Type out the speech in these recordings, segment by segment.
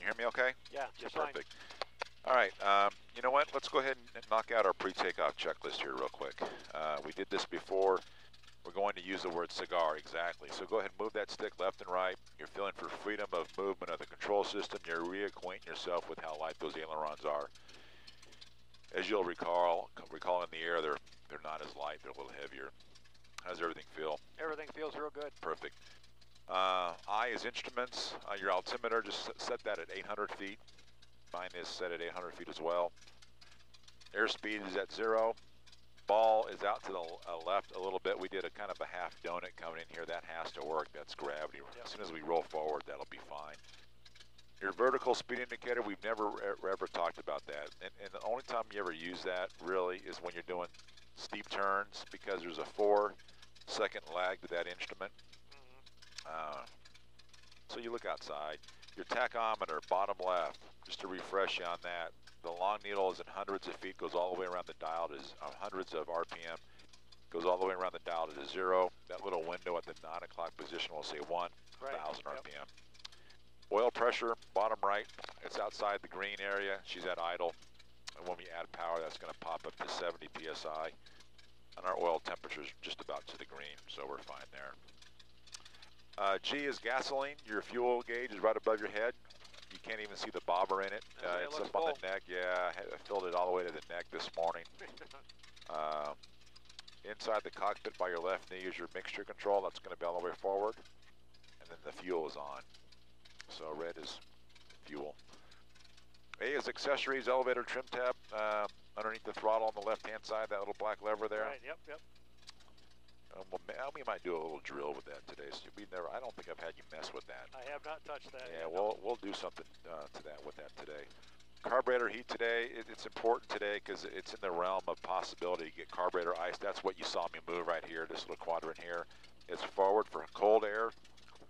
you hear me okay? Yeah, just fine. Perfect. All right, um, you know what? Let's go ahead and knock out our pre-takeoff checklist here real quick. Uh, we did this before. We're going to use the word cigar, exactly. So go ahead and move that stick left and right. You're feeling for freedom of movement of the control system. You're reacquainting yourself with how light those ailerons are. As you'll recall, recall in the air, they're, they're not as light. They're a little heavier. How's everything feel? Everything feels real good. Perfect. Uh, I is instruments. Uh, your altimeter, just set that at 800 feet. Mine is set at 800 feet as well. Airspeed is at zero. Ball is out to the uh, left a little bit. We did a kind of a half donut coming in here. That has to work. That's gravity. Yep. As soon as we roll forward, that'll be fine. Your vertical speed indicator, we've never ever talked about that. And, and the only time you ever use that really is when you're doing steep turns because there's a four second lag to that instrument. Uh, so you look outside. Your tachometer, bottom left, just to refresh you on that. The long needle is in hundreds of feet, goes all the way around the dial to uh, hundreds of RPM, goes all the way around the dial to zero. That little window at the 9 o'clock position will say 1,000 right. RPM. Yep. Oil pressure, bottom right, it's outside the green area. She's at idle. And when we add power, that's going to pop up to 70 PSI. And our oil temperature is just about to the green, so we're fine there. Uh, G is gasoline. Your fuel gauge is right above your head. You can't even see the bobber in it. Uh, it's up full. on the neck. Yeah, I filled it all the way to the neck this morning. uh, inside the cockpit by your left knee is your mixture control. That's going to be all the way forward. And then the fuel is on. So red is fuel. A is accessories, elevator trim tab. Uh, underneath the throttle on the left-hand side, that little black lever there. Right, yep, yep. Um, well, we might do a little drill with that today. So we never. I don't think I've had you mess with that. I have not touched that. Yeah, we'll we'll do something uh, to that with that today. Carburetor heat today. It, it's important today because it's in the realm of possibility to get carburetor ice. That's what you saw me move right here. This little quadrant here. It's forward for cold air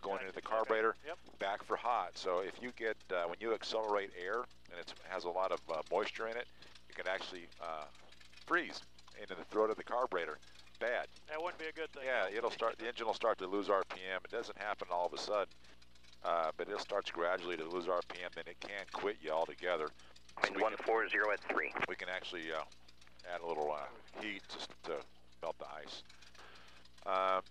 going into the carburetor, yep. back for hot. So if you get uh, when you accelerate air and it has a lot of uh, moisture in it, you can actually uh, freeze into the throat of the carburetor bad. That wouldn't be a good thing. Yeah, it'll start. The engine will start to lose RPM. It doesn't happen all of a sudden, uh, but it starts gradually to lose RPM. Then it can quit you altogether. So one four zero at three. We can actually uh, add a little uh, heat just to melt the ice. Um,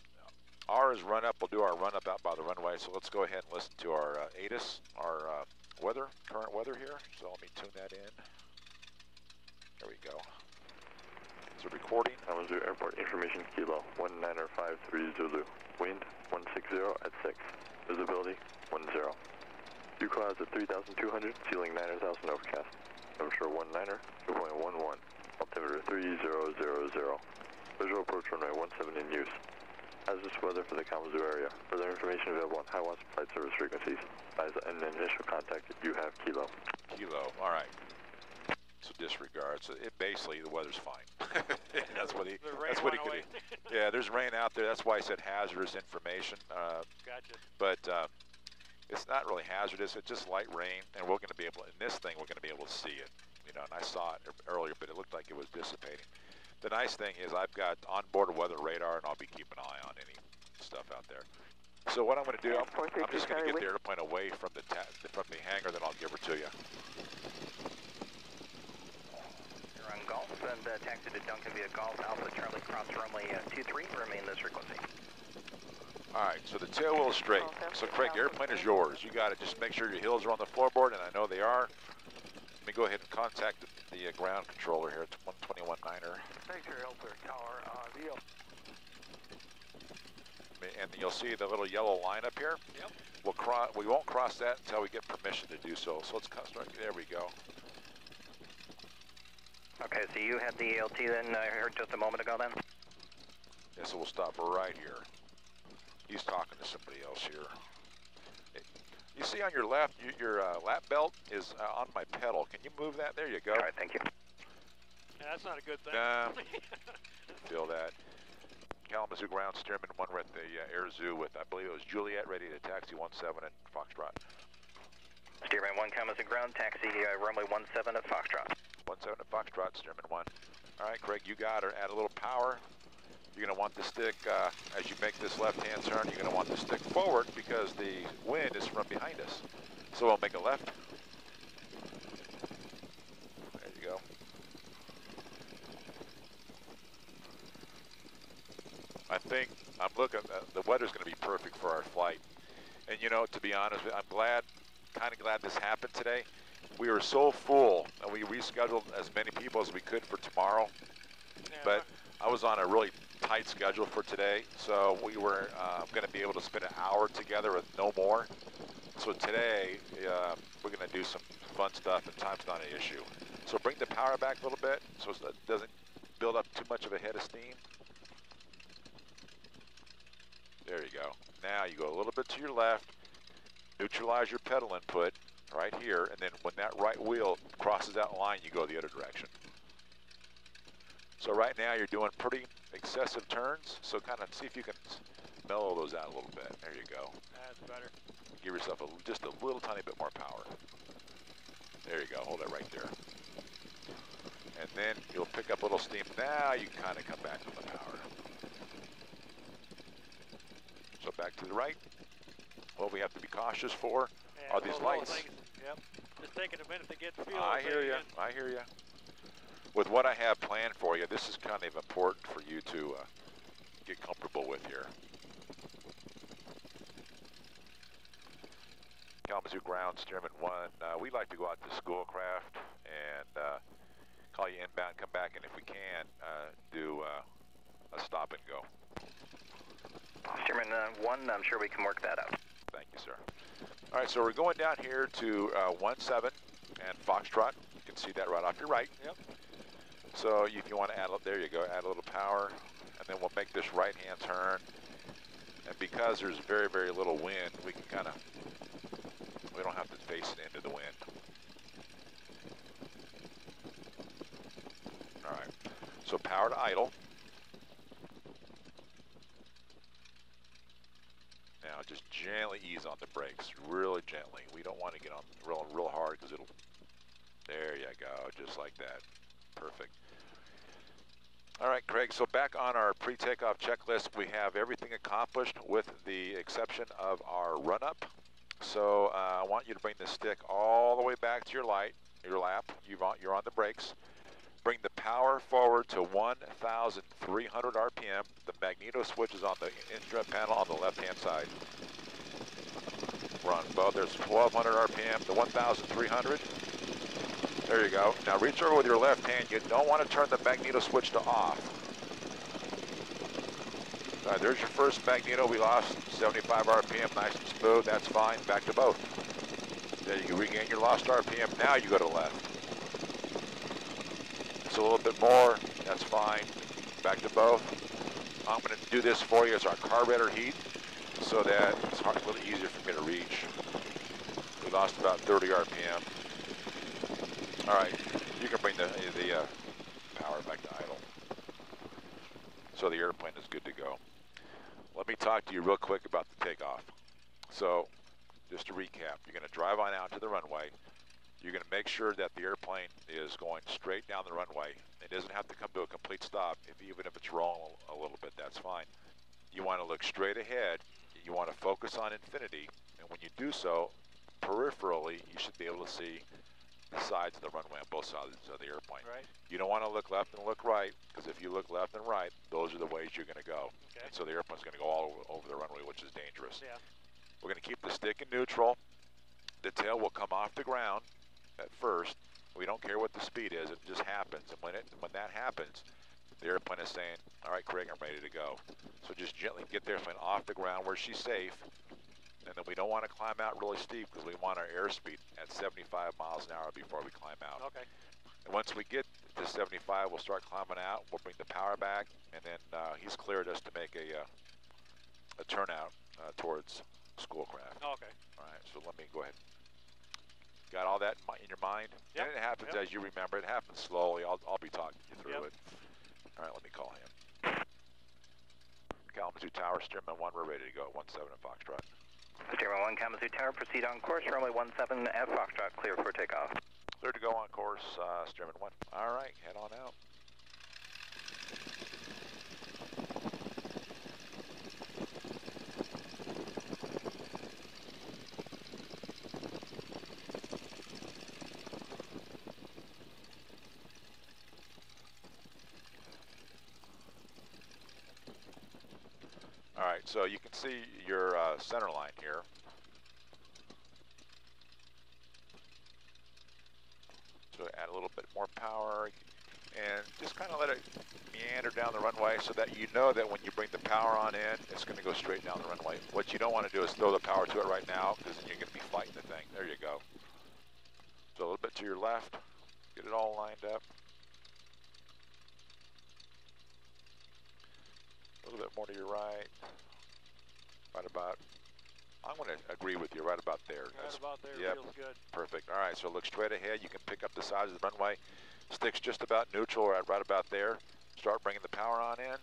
R is run up. We'll do our run up out by the runway. So let's go ahead and listen to our uh, ATIS, our uh, weather, current weather here. So let me tune that in. There we go. It's recording. Kalamazoo Airport Information Kilo 19530 Zulu. Wind 160 at 6. Visibility 10. View clouds at 3,200, ceiling 9000 overcast. Temperature 19er, 2.11. Altimeter 3000. Visual approach runway 17 in use. Hazardous weather for the Kalamazoo area. Further information available on HIWAS flight service frequencies. As an initial contact, you have Kilo. Kilo, all right so disregard. So it basically the weather's fine. that's what he. that's what he could. yeah, there's rain out there. That's why I said hazardous information. Uh, gotcha. But uh, it's not really hazardous. It's just light rain, and we're going to be able. In this thing, we're going to be able to see it. You know, and I saw it earlier, but it looked like it was dissipating. The nice thing is I've got onboard weather radar, and I'll be keeping an eye on any stuff out there. So what I'm going to do, I'm, I'm just going to get the airplane away from the from the hangar, then I'll give her to you on Golf and uh, taxi to Duncan via Golf Alpha Charlie Cross runway uh, 23. Remain this frequency. All right, so the tail wheel is straight. So Craig, the airplane is yours. You got it. Just make sure your heels are on the floorboard, and I know they are. Let me go ahead and contact the, the uh, ground controller here. It's 121 Niner. Thanks, your Clear Tower. Uh, Leo. And you'll see the little yellow line up here. Yep. We'll cross. We won't cross that until we get permission to do so. So let's start. There we go. Okay, so you had the ELT then, I heard just a moment ago then? Yeah, so we'll stop right here. He's talking to somebody else here. You see on your left, your uh, lap belt is uh, on my pedal. Can you move that? There you go. All right, thank you. Yeah, that's not a good thing. Nah, feel that. Kalamazoo ground Stearman one we're at the uh, Air Zoo with, I believe it was Juliet, ready to taxi 17 at Foxtrot. Stearman 1 Kalamazoo ground, taxi uh, runway 17 at Foxtrot. 17 at Foxtrot, Stearman 1. All right, Craig, you got her. Add a little power. you're going to want the stick, uh, as you make this left-hand turn, you're going to want the stick forward because the wind is from behind us. So we'll make a left. There you go. I think, I'm looking, uh, the weather's going to be perfect for our flight. And you know, to be honest, I'm glad, kind of glad this happened today. We were so full, and we rescheduled as many people as we could for tomorrow. Yeah. But I was on a really tight schedule for today, so we were uh, going to be able to spend an hour together with no more. So today, uh, we're going to do some fun stuff, and time's not an issue. So bring the power back a little bit so it doesn't build up too much of a head of steam. There you go. Now you go a little bit to your left, neutralize your pedal input right here, and then when that right wheel crosses that line, you go the other direction. So right now you're doing pretty excessive turns, so kind of see if you can mellow those out a little bit. There you go. That's better. Give yourself a, just a little tiny bit more power. There you go, hold it right there. And then you'll pick up a little steam. Now you kind of come back to the power. So back to the right. What we have to be cautious for Yeah, are these lights. Yep. Just taking a minute to get the feel. I hear you. I hear you. With what I have planned for you, this is kind of important for you to uh, get comfortable with here. Kalamazoo Ground, Stearman 1. Uh, we like to go out to Schoolcraft and uh, call you inbound, come back, and if we can, uh, do uh, a stop and go. Stearman uh, 1, I'm sure we can work that out. Thank you, sir. All right, so we're going down here to uh, 17 and Foxtrot. You can see that right off your right. Yep. So if you want to add, a- there you go, add a little power, and then we'll make this right-hand turn. And because there's very, very little wind, we can kind of, we don't have to face it into the wind. All right, so power to idle. Now just gently ease on the brakes, really gently. We don't want to get on real, real hard because it'll, there you go, just like that. Perfect. All right, Craig, so back on our pre-takeoff checklist, we have everything accomplished with the exception of our run-up. So uh, I want you to bring the stick all the way back to your light, your lap. You've on, you're on the brakes. Bring the power forward to 1,300 RPM. The magneto switch is on the instrument panel on the left-hand side. On both. There's 1,200 RPM to 1,300. There you go. Now reach over with your left hand. You don't want to turn the magneto switch to off. All right, there's your first magneto. We lost 75 RPM, nice and smooth. That's fine. Back to both. There you go. Regain your lost RPM. Now you go to left. It's a little bit more. That's fine. Back to both. I'm going to do this for you as our carburetor heat so that it's a little easier for me to reach. We lost about 30 RPM. All right, you can bring the, the uh, power back to idle. So the airplane is good to go. Let me talk to you real quick about the takeoff. So, just to recap, you're going to drive on out to the runway. You're going to make sure that the airplane is going straight down the runway. It doesn't have to come to a complete stop. If, even if it's rolling a little bit, that's fine. You want to look straight ahead. You want to focus on infinity. And when you do so, peripherally, you should be able to see the sides of the runway on both sides of the airplane. Right. You don't want to look left and look right, because if you look left and right, those are the ways you're going to go. Okay. And so the airplane's going to go all over, over the runway, which is dangerous. Yeah. We're going to keep the stick in neutral. The tail will come off the ground at first. We don't care what the speed is. It just happens. And when it when that happens, the airplane is saying, all right, Craig, I'm ready to go. So just gently get the airplane off the ground where she's safe. And then we don't want to climb out really steep because we want our airspeed at 75 miles an hour before we climb out. Okay. And once we get to 75, we'll start climbing out. We'll bring the power back, and then uh, he's cleared us to make a uh, a turnout uh, towards Schoolcraft. Okay. All right, so let me go ahead. Got all that in, my, in your mind? Yep, And it happens yep. as you remember. It happens slowly. I'll, I'll be talking you through Yep. it. All right, let me call him. Kalamazoo Tower, Stearman 1, we're ready to go at 17 at Foxtrot. Stearman 1, Kalamazoo Tower, proceed on course, runway 17 at Foxtrot, clear for takeoff. Clear to go on course, uh, Stearman 1. All right, head on out. So you can see your uh, center line here. So add a little bit more power and just kind of let it meander down the runway so that you know that when you bring the power on in, it's going to go straight down the runway. What you don't want to do is throw the power to it right now because then you're going to be fighting the thing. There you go. So a little bit to your left, get it all lined up. A little bit more to your right, right about, I'm going to agree with you, right about there. Right That's about there yep. feels good. perfect. All right, so look straight ahead. You can pick up the size of the runway. Sticks just about neutral, right, right about there. Start bringing the power on in.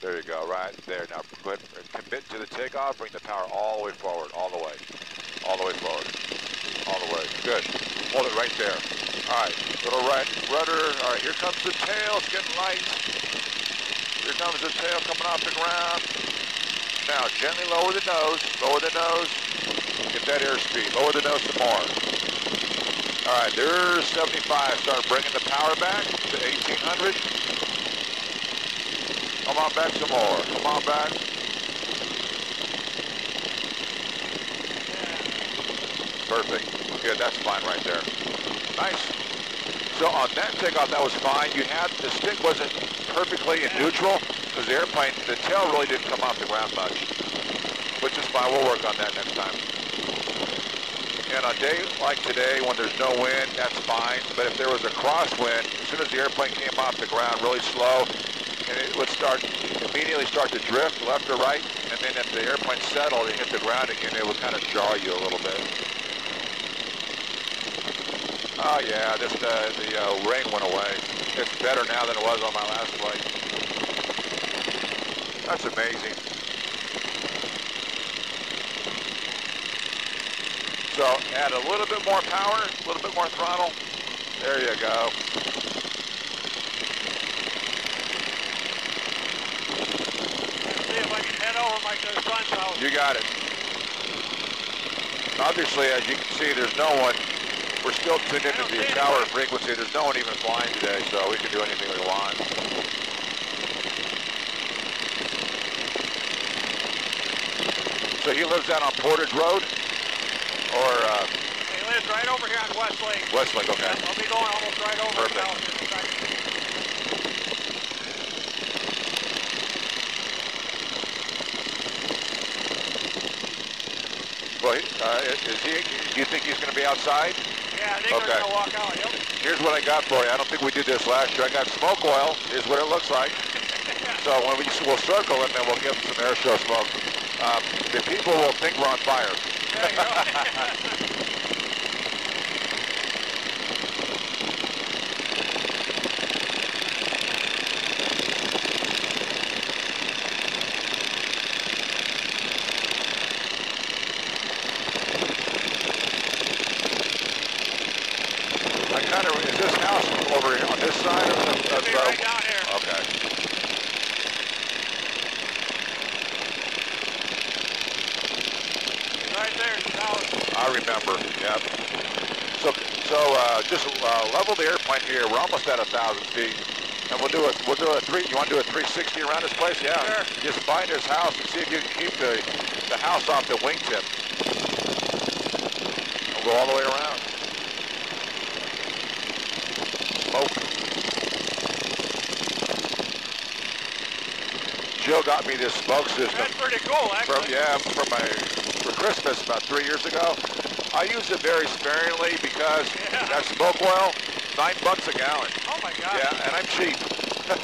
There you go, right there. Now go ahead and commit to the takeoff. Bring the power all the way forward, all the way. All the way forward. All the way. Good. Hold it right there. All right, little right rudder. All right, here comes the tail. It's getting light. Here comes the tail coming off the ground. Now, gently lower the nose. Lower the nose. Get that airspeed. Lower the nose some more. All right, there's 75. Start bringing the power back to 1800. Come on back some more. Come on back. Perfect. Good, that's fine right there. Nice. So on that takeoff, that was fine. You had, the stick wasn't perfectly in neutral because the airplane, the tail really didn't come off the ground much, which is fine. We'll work on that next time. And on a day like today, when there's no wind, that's fine. But if there was a crosswind, as soon as the airplane came off the ground really slow, and it would start, immediately start to drift left or right, and then if the airplane settled and hit the ground again, it would kind of jar you a little bit. Oh yeah, just uh, the uh, rain went away. It's better now than it was on my last flight. That's amazing. So add a little bit more power, a little bit more throttle. There you go. See if I can head over Mike to the sun's house. You got it. Obviously, as you can see, there's no one. We're still tuned into the tower frequency. There's no one even flying today, so we can do anything we want. So he lives out on Portage Road? Or uh, He lives right over here on Westlake. Westlake, okay. I'll be going almost right over Perfect. now. in a second. Well, uh, is he, do you think he's going to be outside? Yeah, I think Okay. they're gonna walk out. Yep. Here's what I got for you. I don't think we did this last year. I got smoke oil. is what it looks like. So when we we'll circle it, and then we'll give them some air show smoke. Um, the people will think we're on fire. There you go. I kind of is this house over here on this side of the, Should of be the right down here. Okay. Right there in the house. I remember. Yep. So so uh, just uh, level the airplane here. We're almost at a thousand feet. And we'll do we'll do a three. You want to do a 360 around this place? Yeah. Sure. Just find this house and see if you can keep the the house off the wingtip. We'll go all the way around. Smoke. Jill got me this smoke system. That's pretty cool, From, actually. yeah, for my for Christmas about three years ago. I use it very sparingly because Yeah. that smoke oil, nine bucks a gallon. Oh my God. Yeah, and I'm cheap. I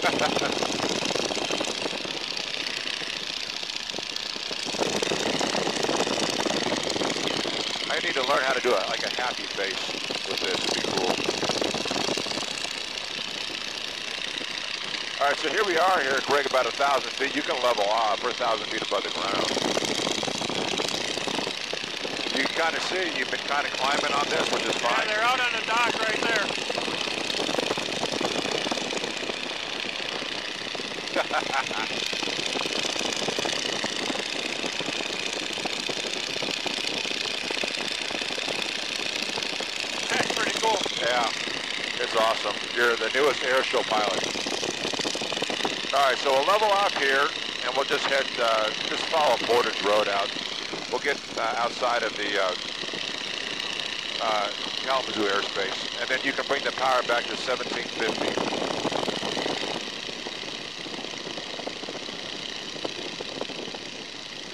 need to learn how to do a, like a happy face with this. It'd be cool. All right, so here we are here, Greg, about a thousand feet. You can level off. We're a thousand feet above the ground. You can kind of see you've been kind of climbing on this, which is fine. Yeah, they're out on the dock right there. That's pretty cool. Yeah. That's awesome. You're the newest airshow pilot. All right, so we'll level off here, and we'll just head, uh, just follow Portage Road out. We'll get uh, outside of the uh, uh, Kalamazoo airspace, and then you can bring the power back to 1750.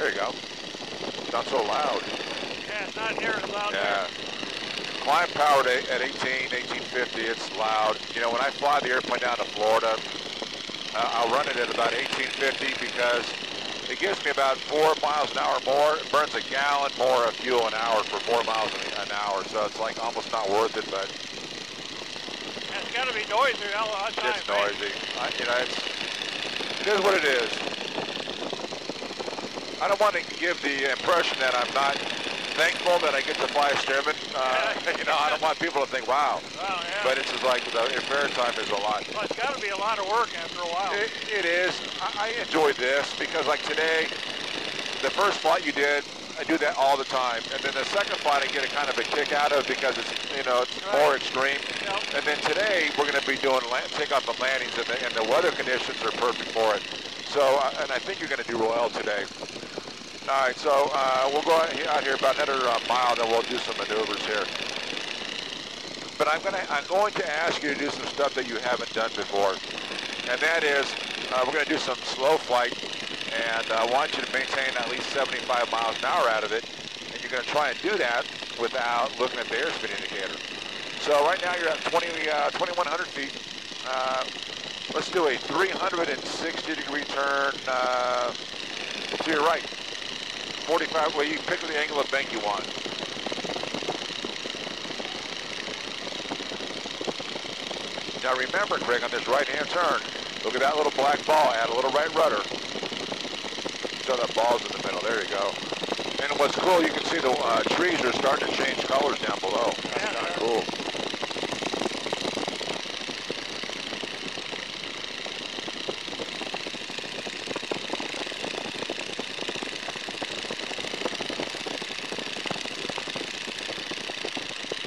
There you go. Not so loud. Yeah, it's not near as loud Yeah. there. Climb powered at at 18, 1850, it's loud. You know, when I fly the airplane down to Florida, uh, I'll run it at about 1850 because it gives me about four miles an hour more. It burns a gallon more of fuel an hour for four miles an hour, so it's like almost not worth it, but Yeah, it's got to be noisy all the time. it's noisy. I, you know, it's, it is what it is. I don't want to give the impression that I'm not thankful that I get to fly a Stearman. Uh, you know, I don't want people to think, wow. Well, yeah. But it's just like the maritime is a lot. well, it's got to be a lot of work after a while. It, it is. I, I enjoy this because like today, the first flight you did, I do that all the time. And then the second flight I get a kind of a kick out of because it's, you know, it's more extreme. Yep. And then today we're going to be doing land, takeoff and landings and the, and the weather conditions are perfect for it. So, uh, and I think you're going to do well today. All right, so uh, we'll go out here about another uh, mile, then we'll do some maneuvers here. But I'm gonna I'm going to ask you to do some stuff that you haven't done before, and that is uh, we're gonna do some slow flight, and I want you to maintain at least 75 miles an hour out of it, and you're gonna try and do that without looking at the airspeed indicator. So right now you're at 20 uh, 2100 feet. Uh, let's do a 360 degree turn uh, to your right. 45, well, you pick the angle of bank you want. Now remember, Craig, on this right-hand turn, look at that little black ball, add a little right rudder. So that ball's in the middle, there you go. And what's cool, you can see the uh, trees are starting to change colors down below. That's cool.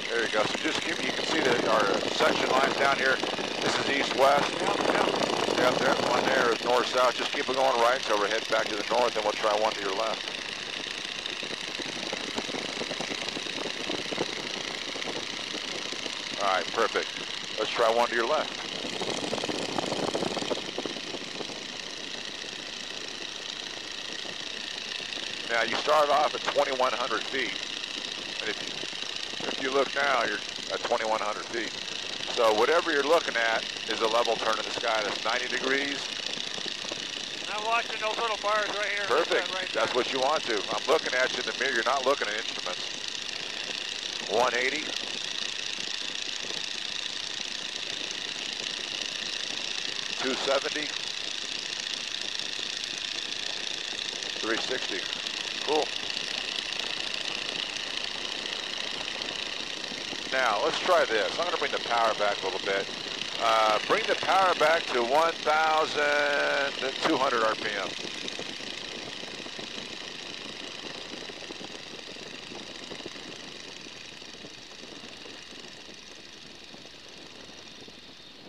There you go. So just keep, you can see that our section lines down here. This is east-west. Yep, there, one there is north-south. Just keep it going right until we head back to the north, and we'll try one to your left. All right, perfect. Let's try one to your left. Now you start off at 2,100 feet, and if you, if you look now, you're at 2,100 feet. So whatever you're looking at is a level turn in the sky that's 90 degrees. I'm watching those little bars right here. Perfect. Right That's what you want to. I'm looking at you in the mirror. You're not looking at instruments. 180. Two seventy. Three sixty. Cool. Now let's try this. I'm going to bring the power back a little bit. Uh, bring the power back to 1,200 RPM.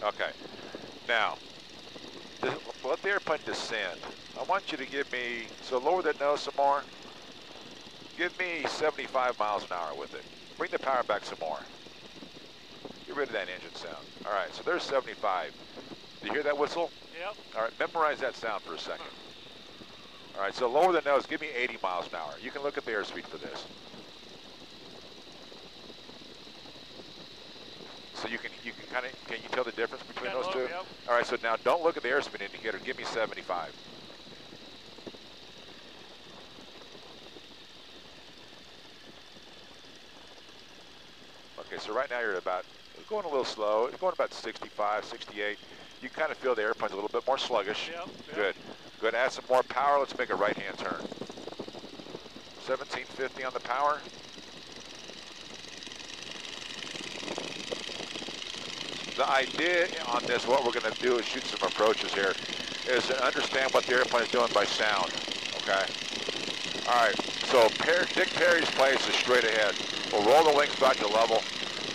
Okay. Now, let the airplane descend. I want you to give me, so lower that nose some more. Give me 75 miles an hour with it. Bring the power back some more. Get rid of that engine sound. All right, so there's 75. Do you hear that whistle? Yep. All right, memorize that sound for a second. All right, so lower the nose. Give me 80 miles an hour. You can look at the airspeed for this. So you can you can kind of can you tell the difference between those low, two? yep. All right, so now don't look at the airspeed indicator. Give me 75. Okay, so right now you're at about it's going a little slow. It's going about 65, 68. You kind of feel the airplane's a little bit more sluggish. Yep, yep. Good. Good. Add some more power. Let's make a right-hand turn. 1750 on the power. The idea on this, what we're going to do is shoot some approaches here, is to understand what the airplane is doing by sound, okay? All right, so Dick Perry's place is straight ahead. We'll roll the wings back to level.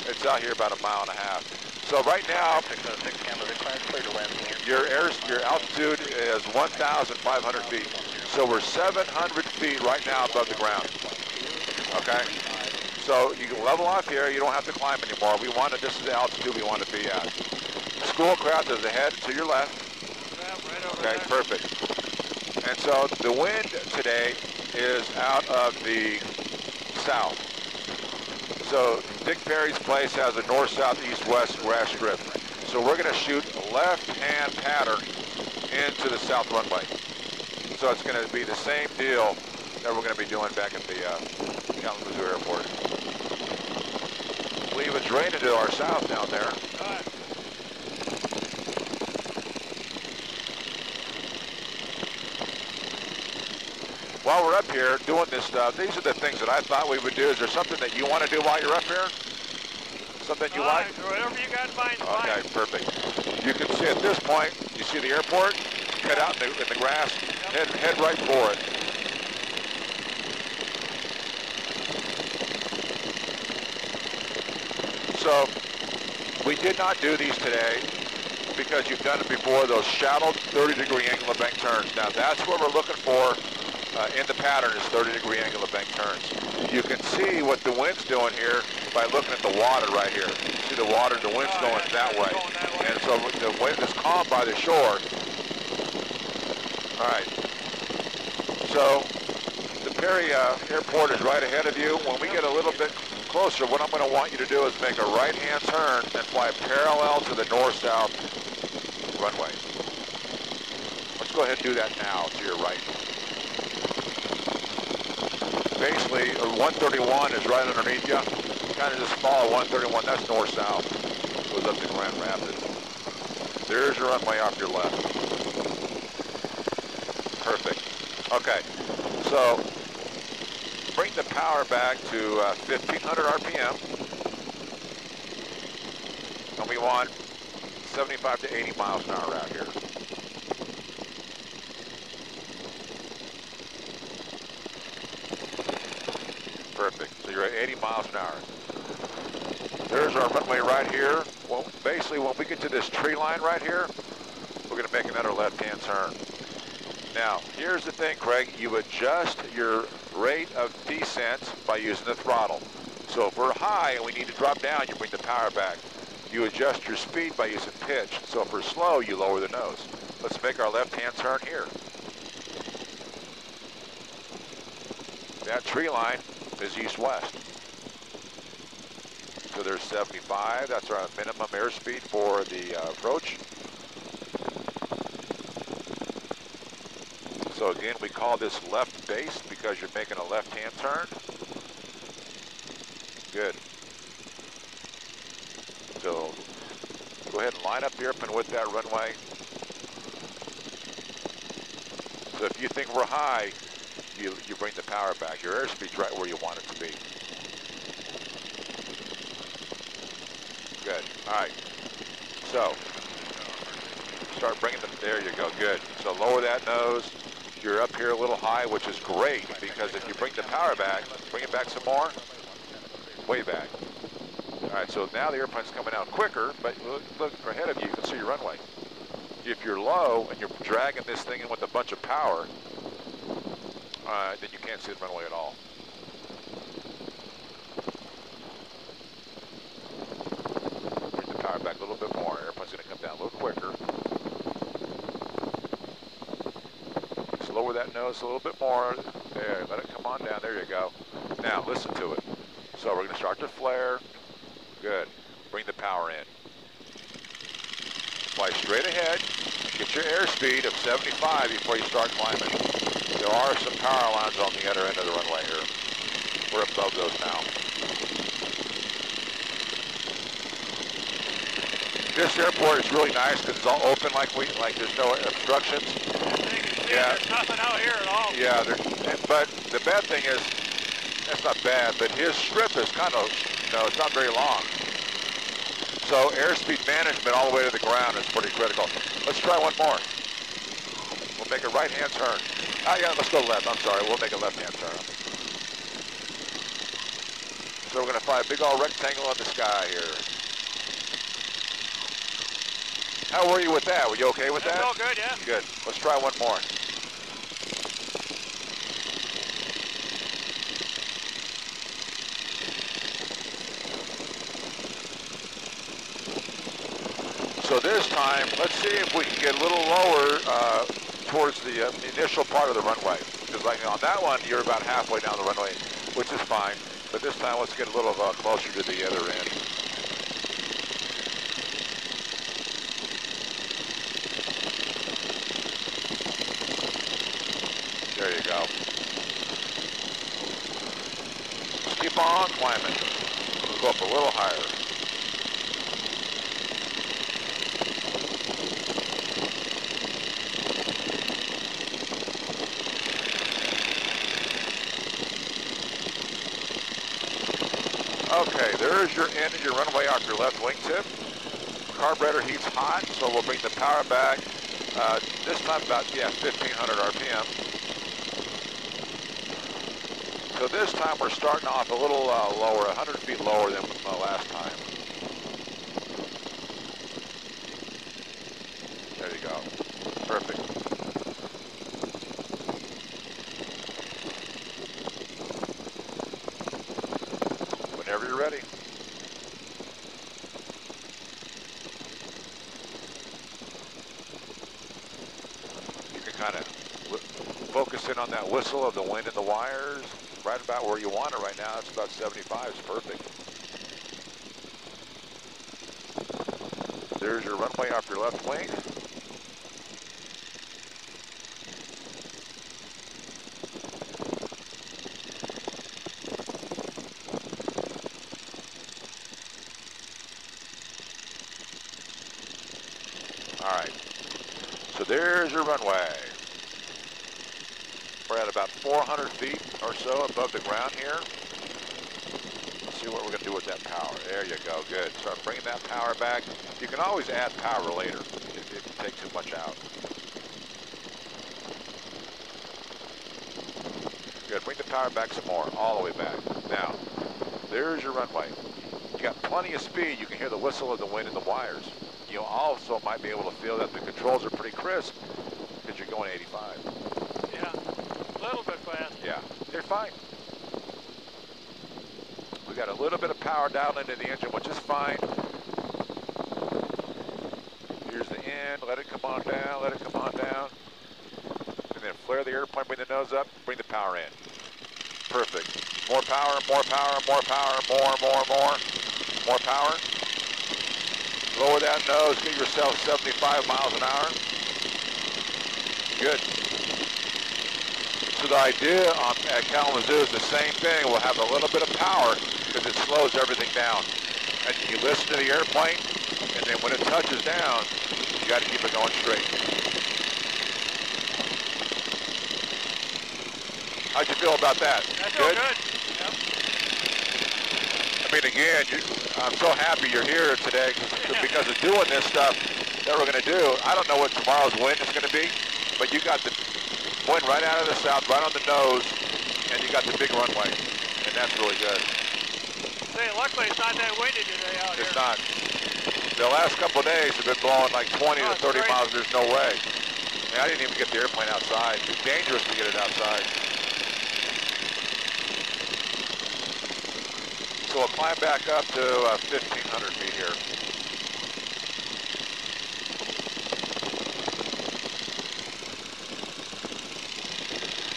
It's out here about a mile and a half. So right now, 606 Canada Class, clear to landing here. your air, your altitude is 1,500 feet. So we're 700 feet right now above the ground. Okay? So you can level off here. You don't have to climb anymore. We want to, this is the altitude we want to be at. Schoolcraft is ahead to your left. Okay, perfect. And so the wind today is out of the south. So Dick Perry's place has a north, south, east, west grass strip. So we're going to shoot a left-hand pattern into the south runway. So it's going to be the same deal that we're going to be doing back at the uh, Kalamazoo Airport. Believe it's raining to our south down there. While we're up here doing this stuff, these are the things that I thought we would do. Is there something that you want to do while you're up here? Something you All like? Whatever you got in mind, Okay, fine. perfect. You can see at this point, you see the airport, cut out in the, in the grass, head, head right for it. So, we did not do these today because you've done it before, those shallow 30 degree angle of bank turns. Now that's what we're looking for uh, in the pattern is 30 degree angle of bank turns. You can see what the wind's doing here by looking at the water right here. See the water, the wind's Oh, going yeah, that way. going that way. And so the wind is calm by the shore. All right. So the Perry uh, Airport is right ahead of you. When we get a little bit closer, what I'm going to want you to do is make a right-hand turn and fly parallel to the north-south runway. Let's go ahead and do that now to your right. Basically, uh, 131 is right underneath you. Kind of just follow 131. That's north-south. Goes up to Grand Rapids. There's your runway off your left. Perfect. Okay, so bring the power back to uh, 1500 RPM. And we want 75 to 80 miles an hour out here. Perfect. So you're at 80 miles an hour. There's our runway right here. Well, basically, when we get to this tree line right here, we're going to make another left-hand turn. Now, here's the thing, Craig. You adjust your rate of descent by using the throttle. So if we're high and we need to drop down, you bring the power back. You adjust your speed by using pitch. So if we're slow, you lower the nose. Let's make our left-hand turn here. That tree line is east-west. So 75. That's our minimum airspeed for the uh, approach. So again, we call this left base because you're making a left-hand turn. Good. So go ahead and line up the airplane with that runway. So if you think we're high, you, you bring the power back. Your airspeed's right where you want it to be. Good. All right. So start bringing them. There you go. Good. So lower that nose. You're up here a little high, which is great because if you bring the power back, bring it back some more, way back. All right, so now the airplane's coming out quicker, but look, look ahead of you, you can see your runway. If you're low and you're dragging this thing in with a bunch of power, uh, then you can't see the runway at all. Bring the power back a little bit more. Airplane's going to come down a little quicker. Just lower that nose a little bit more. There, let it come on down. There you go. Now, listen to it. So we're going to start to flare. Good. Bring the power in. Fly straight ahead. Get your airspeed of 75 before you start climbing. There are some power lines on the other end of the runway here. We're above those now. This airport is really nice because it's all open like we like there's no obstructions. Yeah. There's nothing out here at all. Yeah, there, but the bad thing is, that's not bad, but his strip is kind of, you know, it's not very long. So airspeed management all the way to the ground is pretty critical. Let's try one more. We'll make a right-hand turn. Ah, yeah, let's go left. I'm sorry, we'll make a left-hand turn. So we're going to fly a big old rectangle in the sky here. How were you with that? Were you okay with That's that? all good, yeah. Good. Let's try one more. So this time, let's see if we can get a little lower uh, towards the uh, initial part of the runway. Because like on that one, you're about halfway down the runway, which is fine. But this time, let's get a little uh, closer to the other end. There you go. Just keep on climbing. We'll go up a little higher. Okay, there's your end of your runway off your left wingtip. Carburetor heat's hot, so we'll bring the power back. Uh, this time about, yeah, 1500 RPM. So this time we're starting off a little uh, lower, 100 feet lower than uh, last time. There you go. Perfect. Whenever you're ready. You can kind of focus in on that whistle of the wind in the wires. Right about where you want it right now. It's about 75. It's perfect. There's your runway off your left wing. All right. So there's your runway. We're at about 400 feet or so above the ground here. Let's see what we're going to do with that power. There you go. Good. Start bringing that power back. You can always add power later if, if you take too much out. Good. Bring the power back some more, all the way back. Now, there's your runway. You got plenty of speed. You can hear the whistle of the wind in the wires. You also might be able to feel that the controls are pretty crisp because you're going 85. Yeah. A little bit fast. Yeah, they're fine. We got a little bit of power down into the engine, which is fine. Here's the end. Let it come on down. Let it come on down. And then flare the airplane. Bring the nose up. Bring the power in. Perfect. More power. More power. More power. More. More. More. More power. Lower that nose. Get yourself 75 miles an hour. Good. So the idea on, at Kalamazoo is the same thing. We'll have a little bit of power because it slows everything down. And you listen to the airplane, and then when it touches down, got to keep it going straight. How'd you feel about that? That's all good. Yep. I mean, again, you, I'm so happy you're here today cause, of doing this stuff that we're going to do. I don't know what tomorrow's wind is going to be, but you got the wind right out of the south, right on the nose, and you got the big runway, and that's really good. Say, luckily it's not that windy today out It's here. not. The last couple of days have been blowing like 20 Oh, to 30 crazy. miles. There's no way. And I didn't even get the airplane outside. It's dangerous to get it outside. So we'll climb back up to uh, 1,500 feet here.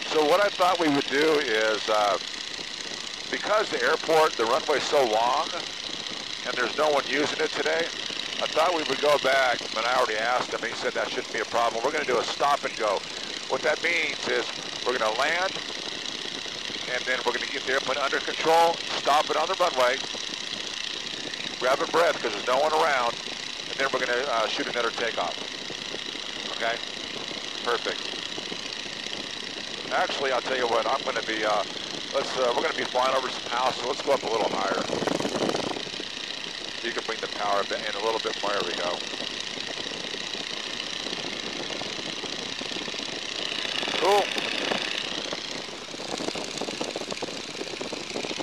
So what I thought we would do is, uh, because the airport, the runway's so long, and there's no one using it today, I thought we would go back, but I already asked him, he said that shouldn't be a problem. We're going to do a stop and go. What that means is we're going to land, and then we're going to get the airplane under control, stop it on the runway, grab a breath because there's no one around, and then we're going to uh, shoot another takeoff. Okay? Perfect. Actually, I'll tell you what, I'm going to be, uh, let's, uh, we're going to be flying over some house, so let's go up a little higher. You can bring the power bit in a little bit more. There we go. Cool.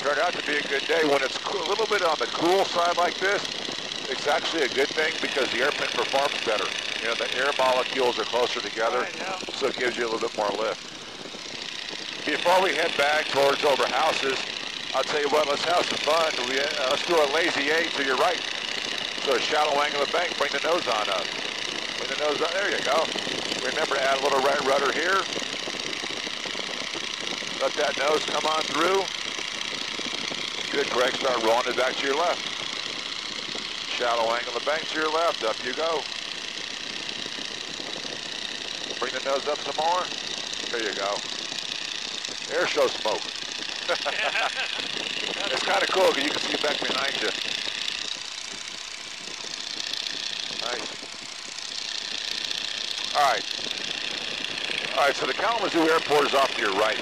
Turned out to be a good day. When it's cool, a little bit on the cool side like this, it's actually a good thing because the airplane performs better. You know, the air molecules are closer together, Right, yeah. so it gives you a little bit more lift. Before we head back towards over houses, I'll tell you what, let's have some fun. We, uh, let's do a lazy eight to your right. So a shallow angle of the bank, bring the nose on up. Bring the nose on, there you go. Remember to add a little right rudder here. Let that nose come on through. Good, Craig, start rolling it back to your left. Shallow angle of the bank to your left, up you go. Bring the nose up some more. There you go. Air show smoke. It's kind of cool because you can see back behind you. Nice. All right. All right, so the Kalamazoo Airport is off to your right.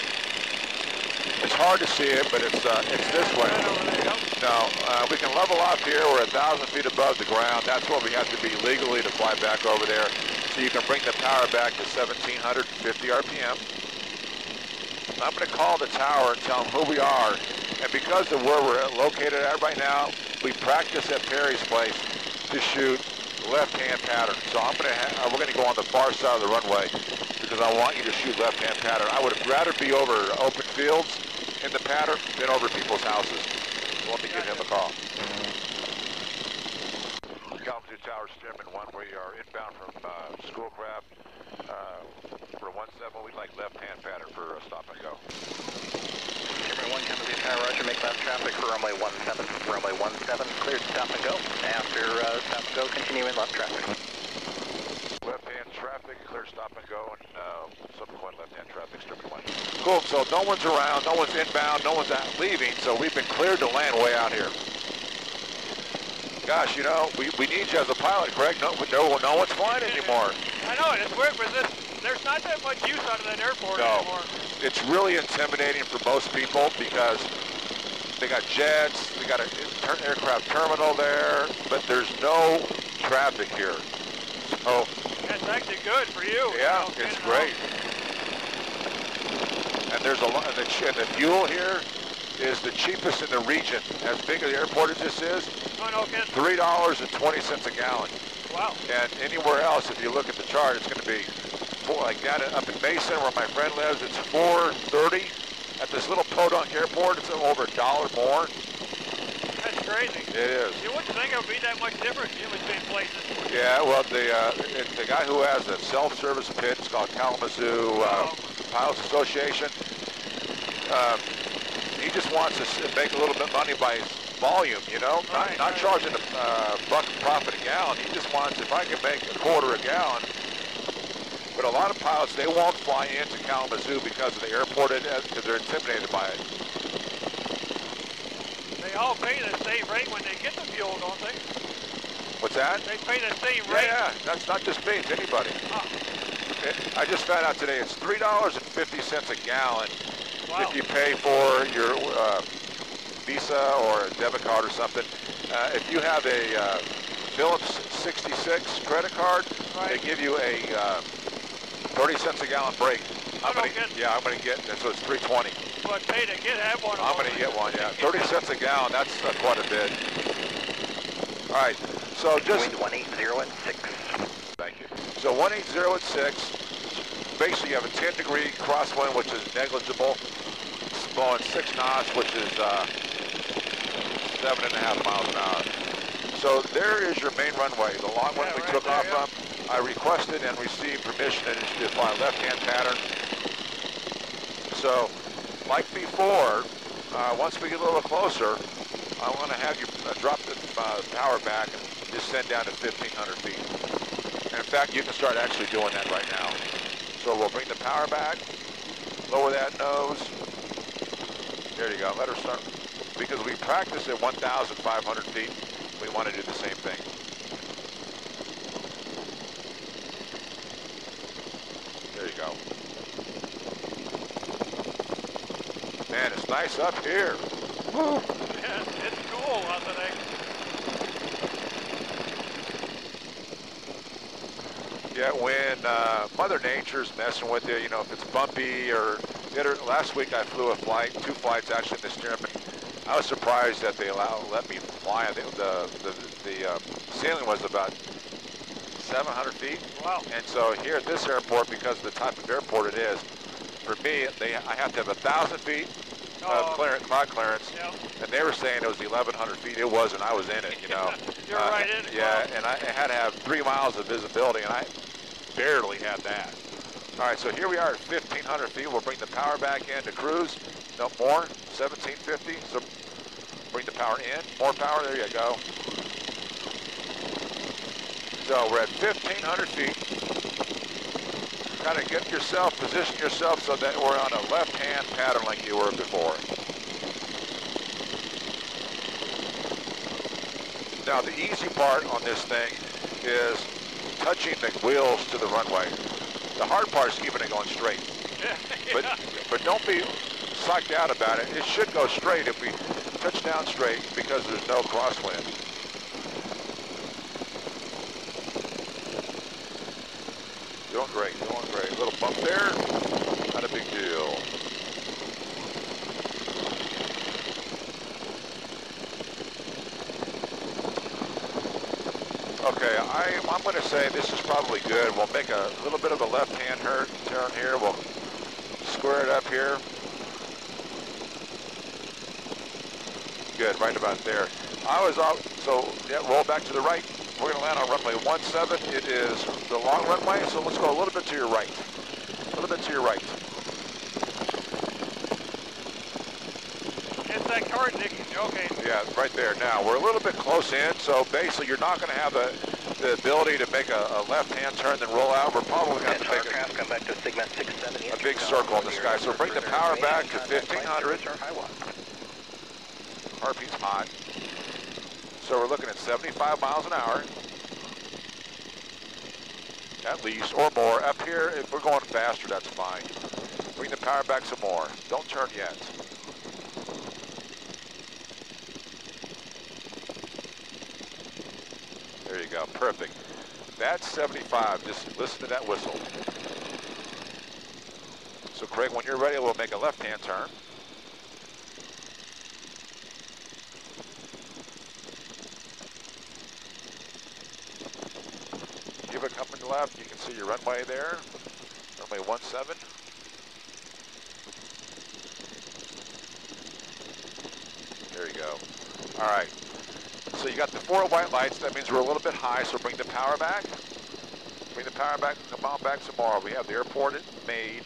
It's hard to see it, but it's uh, it's this way. Right over there, yep. No, uh, we can level off here. We're a thousand feet above the ground. That's where we have to be legally to fly back over there. So you can bring the power back to 1750 RPM. I'm going to call the tower and tell them who we are. And because of where we're located at right now, we practice at Perry's place to shoot left-hand pattern. So I'm going to uh, we're going to go on the far side of the runway because I want you to shoot left-hand pattern. I would rather be over open fields in the pattern than over people's houses. So let me give him a call. Stearman 1, we are inbound from uh, Schoolcraft. Uh, for 1-7, we'd like left-hand pattern for uh, stop and go. Stearman 1, Kalamazoo Tower, Roger, make left traffic for runway 17. Runway 17, cleared stop and go. After uh, stop and go, continue in left traffic. Left-hand traffic, clear stop and go, and uh, subsequent left-hand traffic, Stearman 1. Cool, so no one's around, no one's inbound, no one's out leaving, so we've been cleared to land way out here. Gosh, you know, we, we need you as a pilot, Craig. No, no, no one's flying anymore. I know it. It's weird, but this, there's not that much use out of that airport No. anymore. It's really intimidating for most people because they got jets, they got an aircraft terminal there, but there's no traffic here. So, That's actually good for you. yeah, you know, it's great. And there's a lot, and the, and the fuel here is the cheapest in the region. As big an airport as this is. Oh, no three dollars and twenty cents a gallon. Wow. And anywhere else, if you look at the chart, it's going to be four, like down in- up in Mason, where my friend lives, it's four thirty. At this little podunk airport, it's over a dollar more. That's crazy. It is. You wouldn't think it would be that much different in between places. Yeah, well, the uh, it- the guy who has the self-service pit, it's called Kalamazoo uh, Oh. Pilots Association. Um, he just wants to make a little bit of money by volume, you know, not, Right, not right. charging a uh, buck profit a gallon. He just wants, if I can make a quarter a gallon. But a lot of pilots, they won't fly into Kalamazoo because of the airport, because they're intimidated by it. They all pay the same rate when they get the fuel, don't they? What's that? They pay the same Yeah, rate. yeah, that's not just me, it's anybody. It- I just found out today it's three dollars and fifty cents a gallon Wow. if you pay for your uh, Visa or a debit card or something. Uh, if you have a uh, Phillips 66 credit card, they give you a uh, 30 cents a gallon break. I'm gonna, kidding. yeah, I'm gonna get, so it's 320. But pay to get have one. I'm gonna get one, yeah. 30 cents a gallon, that's uh, quite a bit. All right, so just, Wind 180 at 6. Thank you. So 180 at 6, basically you have a 10 degree crosswind, which is negligible. It's blowing 6 knots, which is uh, seven and a half miles an hour. So there is your main runway, the long one we right took off from. I requested and received permission to fly left-hand pattern. So, like before, uh, once we get a little closer, I want to have you uh, drop the uh, power back and descend down to 1,500 feet. And in fact, you can start actually doing that right now. So we'll bring the power back, lower that nose. There you go. Let her start. Because we practice at 1,500 feet, we want to do the same thing. There you go. Man, it's nice up here. Woo. Yeah, it's cool out today. Yeah, when uh, Mother Nature's messing with you, you know, if it's bumpy or the other, last week I flew a flight, two flights actually in this Stearman. I was surprised that they allow let me fly. The the the, the uh, ceiling was about 700 feet. Wow. And so here at this airport, because of the type of airport it is, for me, they I have to have a thousand feet Oh. of clearance, cloud clearance, and they were saying it was 1,100 feet. It wasn't. I was in it, you know. You're Uh, right in it. Yeah, Wow. and I had to have three miles of visibility, and I barely had that. All right, so here we are at 1,500 feet. We'll bring the power back in to cruise. No more, 1,750. So bring the power in. More power, there you go. So we're at 1,500 feet. Kind of get yourself, position yourself so that we're on a left-hand pattern like you were before. Now the easy part on this thing is touching the wheels to the runway. The hard part is keeping it going straight. Yeah. But but don't be psyched out about it. It should go straight if we touch down straight because there's no crosswind. Doing great, doing great. Little bump there, not a big deal. Okay, I, I'm going to say this is probably good. We'll make a little bit of a left-hand turn here. We'll square it up here. Good, right about there. I was out, so yeah, roll back to the right. We're going to land on runway 17. It is the long runway, so let's go a little bit to your right. A to your right. It's that card, Nicky. Okay. Yeah, right there. Now, we're a little bit close in, so basically you're not going to have the, the ability to make a, a left-hand turn then roll out. We're probably going to Attention, make a, come back to segment 670. a big circle in the sky. So bring the power back to 1500. RP's hot. So we're looking at 75 miles an hour. At least, or more. Up here, if we're going faster, that's fine. Bring the power back some more. Don't turn yet. There you go, perfect. That's 75, just listen to that whistle. So Craig, when you're ready, we'll make a left-hand turn. Give it coming your runway there. Runway 17. There you go. All right. So you got the four white lights. That means we're a little bit high, so bring the power back. Bring the power back, come on back some more. We have the airport made.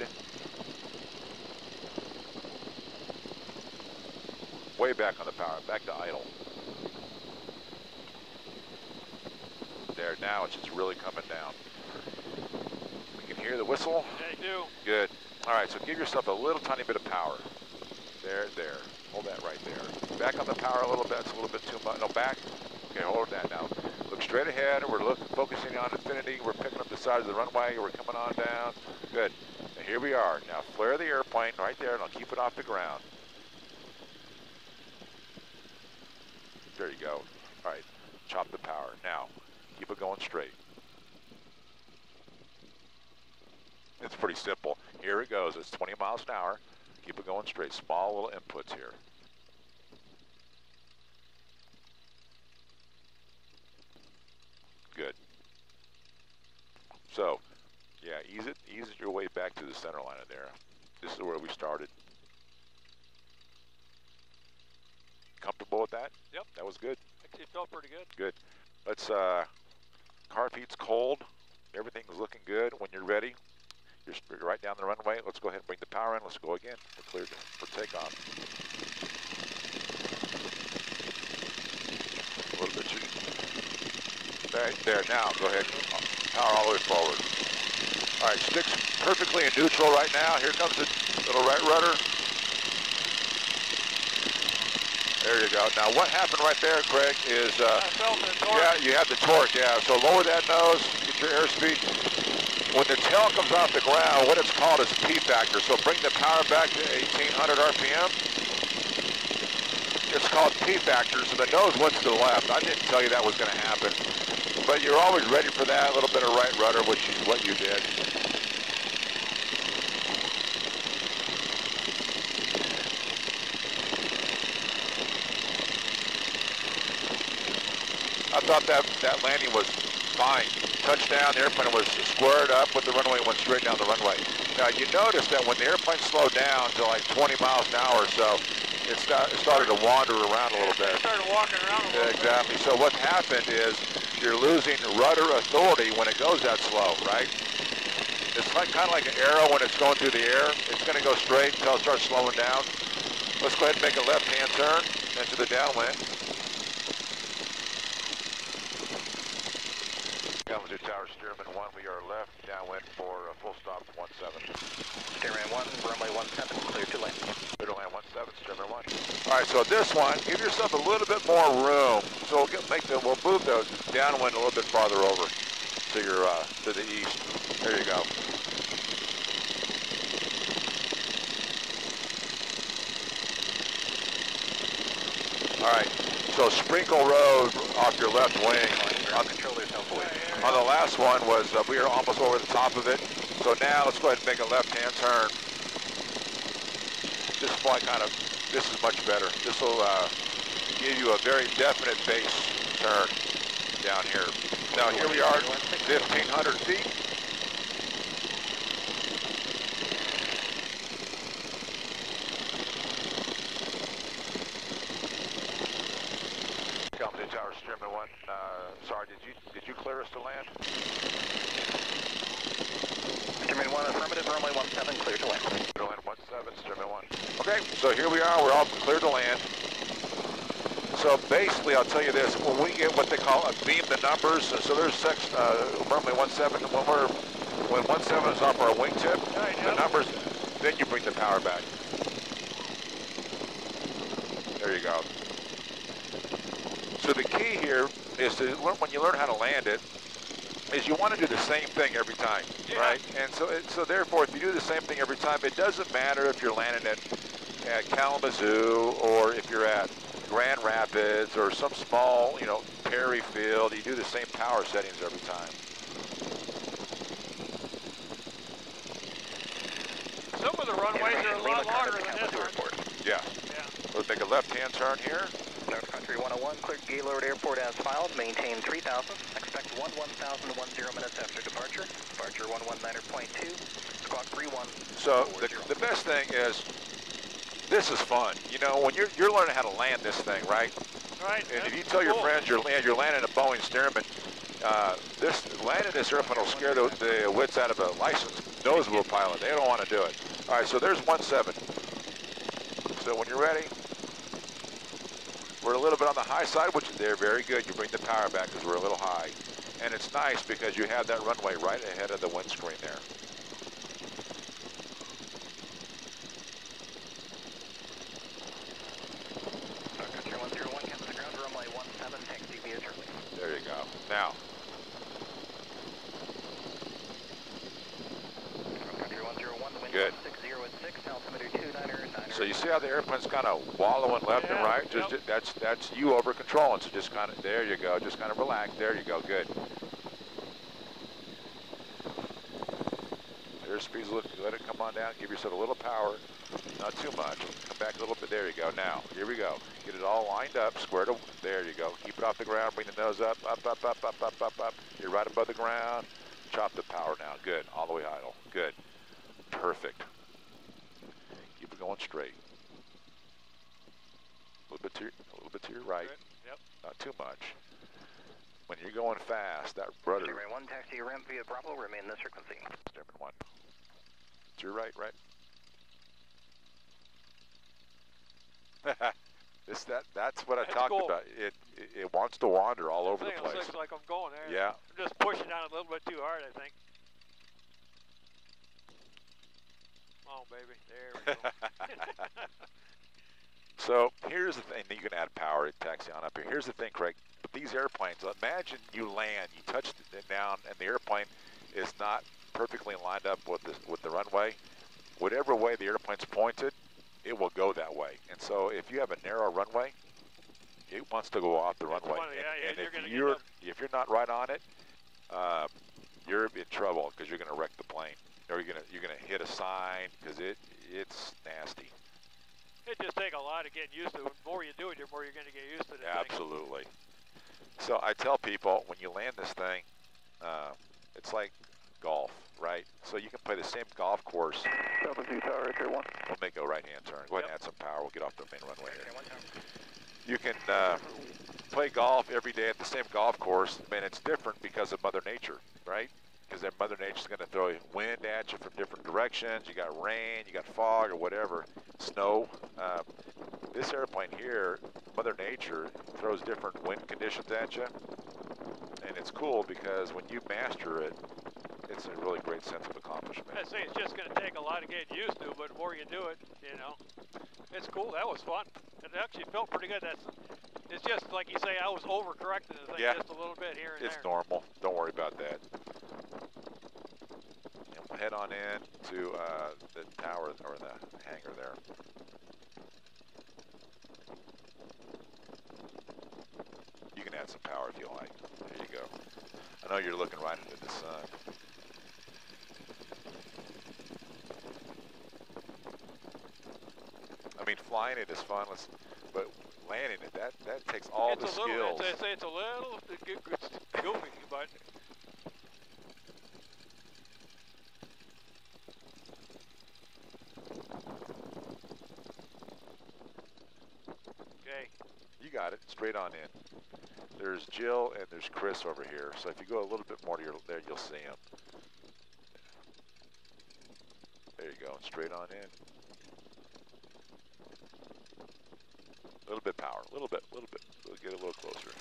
Way back on the power, back to idle. There, now it's just really coming down. Hear the whistle. They do. Good. All right, so give yourself a little tiny bit of power. There, there. Hold that right there. Back on the power a little bit. It's a little bit too much. No, back. Okay, hold that now. Look straight ahead. We're look, focusing on infinity. We're picking up the side of the runway. We're coming on down. Good. And here we are. Now flare the airplane right there, and I'll keep it off the ground. There you go. All right. Chop the power. Now, keep it going straight. It's pretty simple. Here it goes. It's 20 miles an hour. Keep it going straight. Small little inputs here. Good. So, yeah, ease it, ease your way back to the center line of there. This is where we started. Comfortable with that? Yep. That was good. It felt pretty good. Good. Let's, uh, carb heat's cold. Everything's looking good. When you're ready, you're right down the runway. Let's go ahead and bring the power in. Let's go again. We're cleared for takeoff. A little bit. too- Right there. Now, go ahead. Power all the way forward. All right, sticks perfectly in neutral right now. Here comes the little right rudder. There you go. Now, what happened right there, Craig, is uh, I felt the torque. yeah, you have the torque, yeah. So lower that nose, get your airspeed. When the tail comes off the ground, what it's called is P-factor. So bring the power back to 1800 RPM. It's called P-factor, so the nose went to the left. I didn't tell you that was going to happen. But you're always ready for that, a little bit of right rudder, which is what you did. I thought that, that landing was fine. Touchdown, the airplane was squared up with the runway, went straight down the runway. Now you notice that when the airplane slowed down to like 20 miles an hour or so, it, start, it started to wander around a little bit. It started walking around a little exactly. So what happened is you're losing rudder authority when it goes that slow, right? It's like kind of like an arrow when it's going through the air. It's going to go straight until it starts slowing down. Let's go ahead and make a left-hand turn into the downwind. Kalamazoo Tower, Stearman 1, we are left, downwind for a full 17. 1, runway 17, clear to land. Clear to land 17, Stearman 1. All right, so this one, give yourself a little bit more room. So we'll get, make the, we'll move the downwind a little bit farther over to your, uh, to the east. There you go. All right, so Sprinkle Road off your left wing. On, Control yourself away. on the last one was, uh, we are almost over the top of it. So now let's go ahead and make a left-hand turn. This fly kind of, this is much better. This will uh, give you a very definite base turn down here. Now here we are, 1,500 feet. Kalamazoo Tower, Stearman 1, uh, sorry, did you, did you clear us to land? Stearman 1, affirmative, runway 17, clear to land. Clear to land 17, Stearman 1. Okay, so here we are, we're all clear to land. So basically, I'll tell you this, when we get what they call a beam the numbers, so there's sex, uh, runway 17, when we're, when 17 is off our wingtip, Right, the numbers, then you bring the power back. There you go. So the key here is to learn, when you learn how to land it, is you want to do the same thing every time, Yeah. right? And so, it, so therefore, if you do the same thing every time, it doesn't matter if you're landing at, at Kalamazoo or if you're at Grand Rapids or some small, you know, Perry Field. You do the same power settings every time. Some of the runways are a lot longer than this one. Airport. Yeah. Yeah. Let's make a left-hand turn here. North Country 101, cleared Gaylord Airport as filed. Maintain 3000. Expect 1 1000 10 minutes after departure. Departure 119.2. Squawk 31. So the, the best thing is, this is fun. You know, when you're you're learning how to land this thing, right? Right. And if you tell your cool. friends you're land, you're landing a Boeing Stearman, uh, this landing this airplane will scare the, the wits out of a licensed nosewheel pilot. They don't want to do it. All right, so there's one seven. So when you're ready, we're a little bit on the high side, which they're very good. You bring the power back because we're a little high, and it's nice because you have that runway right ahead of the windscreen there. North Country 101, come to the ground. Runway 17, taxi via Charlie. There you go. Now, North Country 101, wind Good. 60 at 6, altimeter 299. So you see how the airplane's kind of wallowing left and Yeah, right? Just yep. That's you over controlling. So just kind of there you go. Just kind of relax. There you go. Good. Airspeed's let, let it come on down. Give yourself a little power, not too much. Come back a little bit. There you go. Now here we go. Get it all lined up, squared. Away. There you go. Keep it off the ground. Bring the nose up, up, up, up, up, up, up, up. You're right above the ground. Chop the power now. Good. All the way idle. Good. Perfect. Keep it going straight. A little bit to your, a little bit to your right, Good. Yep. not too much. When you're going fast, that rudder, Stearman 1, taxi ramp via Bravo, remain this frequency. Stearman one. To your right, right. this that that's what I That's talked cool. about. It, it it wants to wander all over the place. It looks like I'm going there. Yeah. I'm just pushing on it a little bit too hard, I think. Come on, baby. There we go. So here's the thing that you can add power to taxi on up here. Here's the thing, Craig. With these airplanes, imagine you land, you touch it down, and the airplane is not perfectly lined up with the with the runway. Whatever way the airplane's pointed, it will go that way. And so if you have a narrow runway, it wants to go off the runway. wanna- yeah, yeah, and, you're if you're if you're not right on it, uh, you're in trouble because you're going to wreck the plane, or you're going to you're going to hit a sign because it it's nasty. It just take a lot of getting used to it. The more you do it, the more you're going to get used to it. I think. Absolutely. So I tell people when you land this thing, uh, it's like golf, right? So you can play the same golf course. Delta Two Tower, Air 1. We'll make a right-hand turn. Go ahead and add some power. We'll get off the main runway here. Air 1 Tower. You can uh, play golf every day at the same golf course, and it's different because of Mother Nature, right? Because then Mother Nature's going to throw wind at you from different directions. You got rain, you got fog, or whatever, snow. Um, this airplane here, Mother Nature throws different wind conditions at you, and it's cool because when you master it, it's a really great sense of accomplishment. I say it's just going to take a lot to get used to, but the more you do it, you know, it's cool. That was fun. It actually felt pretty good. That's, it's just like you say, I was overcorrecting the thing Yeah. just a little bit here and It's there. normal. Don't worry about that. And we'll head on in to uh, the tower or the hangar there. You can add some power if you like. There you go. I know you're looking right into the sun. I mean, flying it is fun, let's, but landing it, that, that takes all it's the a skills. little, it's, it's, it's a little goofy, but okay. You got it. Straight on in. There's Jill and there's Chris over here. So if you go a little bit more to your there, you'll see them. There you go. Straight on in. Little bit power. A little bit. A little bit. We'll get a little closer.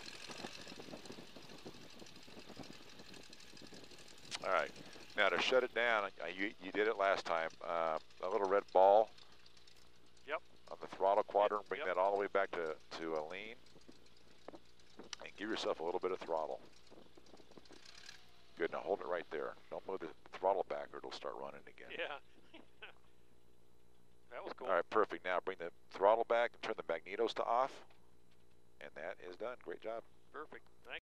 All right. Now to shut it down, you you did it last time. Uh, a little red ball Yep. on the throttle quadrant. Bring Yep. that all the way back to, to a lean. And give yourself a little bit of throttle. Good, now hold it right there. Don't move the throttle back or it'll start running again. Yeah. That was cool. All right, perfect. Now bring the throttle back and turn the magnetos to off. And that is done. Great job. Perfect. Thank